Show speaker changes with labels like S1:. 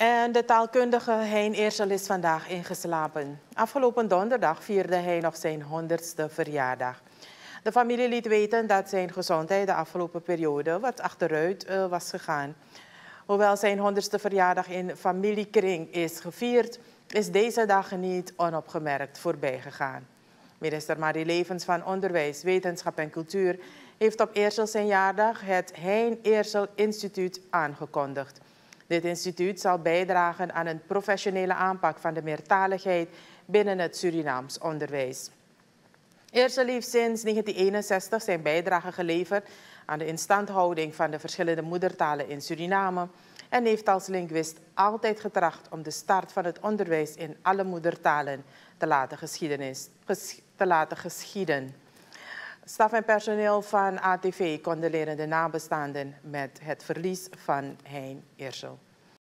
S1: En de taalkundige Hein Eersel is vandaag ingeslapen. Afgelopen donderdag vierde hij nog zijn honderdste verjaardag. De familie liet weten dat zijn gezondheid de afgelopen periode wat achteruit uh, was gegaan. Hoewel zijn honderdste verjaardag in familiekring is gevierd, is deze dag niet onopgemerkt voorbij gegaan. Minister Marie Levens van Onderwijs, Wetenschap en Cultuur heeft op Eersel zijn jaardag het Hein Eersel Instituut aangekondigd. Dit instituut zal bijdragen aan een professionele aanpak van de meertaligheid binnen het Surinaams onderwijs. Eersel heeft sinds 1961 zijn bijdrage geleverd aan de instandhouding van de verschillende moedertalen in Suriname en heeft als linguist altijd getracht om de start van het onderwijs in alle moedertalen te laten, te laten geschieden. Staf en personeel van ATV condoleren de nabestaanden met het verlies van Hein Eersel.